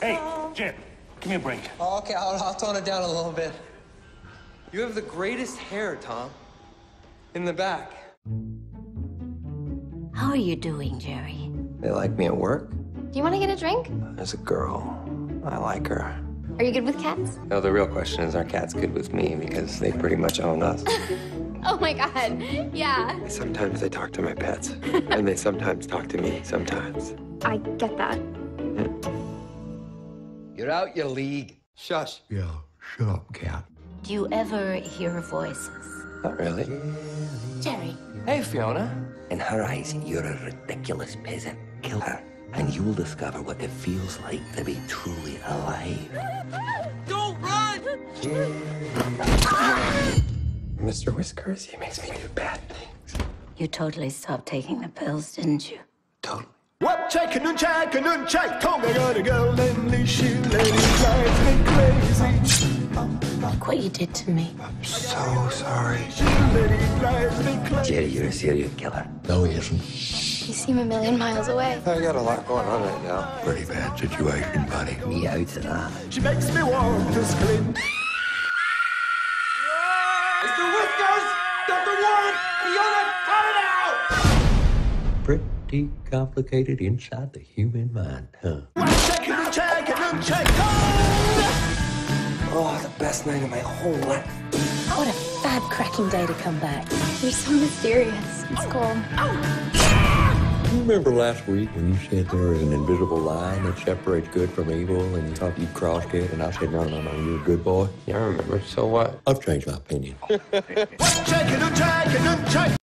Jen, give me a break. Oh, okay, I'll, I'll tone it down a little bit. You have the greatest hair, Tom. In the back. How are you doing, Jerry? They like me at work. Do you want to get a drink? Uh, There's a girl. I like her. Are you good with cats? No, the real question is, are cats good with me? Because they pretty much own us. Oh my god. Yeah. sometimes they talk to my pets, and they sometimes talk to me. Sometimes. I get that. You're out your league. Shush. Yeah, shut up, cat. Do you ever hear voices? Not really. Jerry, Hey, Fiona. In her eyes, you're a ridiculous peasant. Kill her, and you will discover what it feels like to be truly alive. Don't run! Mr. Whiskers, he makes me do bad things. you totally stopped taking the pills, didn't you? Totally. What check and uncheck and uncheck. I got a girl and leash she lady drives me crazy. Look what you did to me. I'm So sorry. She lady drives me crazy. Jerry, you're a serial killer. No, he isn't. You seem a million miles away. I got a lot going on right now. Pretty bad situation, buddy. Me out of that. She makes me want to scream. Mr. Whiskers! Dr. Warren! Fiona, cut it out! Pretty complicated inside the human mind, huh? What check and uncheck and uncheck. Oh, the best night of my whole life. What a fab cracking day to come back. You're so mysterious. It's cool. Do you remember last week when you said there is an invisible line that separates good from evil, and you thought you'd crossed it, and I said, no, no, no, you're a good boy? Yeah, I remember. So what? I've changed my opinion.